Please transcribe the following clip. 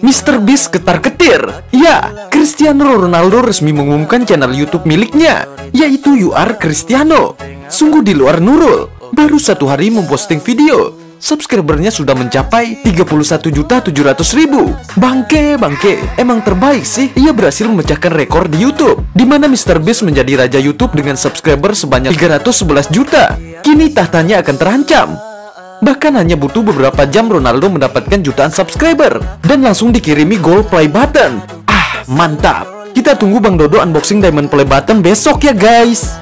Mr. Beast ketar-ketir. Ya, Cristiano Ronaldo resmi mengumumkan channel YouTube miliknya, yaitu UR Cristiano. Sungguh di luar nurul, baru satu hari memposting video. Subscribernya sudah mencapai 31.700.000. Bangke, bangke, emang terbaik sih. Ia berhasil memecahkan rekor di YouTube, di mana Mr. Beast menjadi raja YouTube dengan subscriber sebanyak 311 juta. Kini tahtanya akan terancam. Bahkan hanya butuh beberapa jam Ronaldo mendapatkan jutaan subscriber dan langsung dikirimi gold play button. Ah, mantap. Kita tunggu Bang Dodo unboxing Diamond Play Button besok ya guys.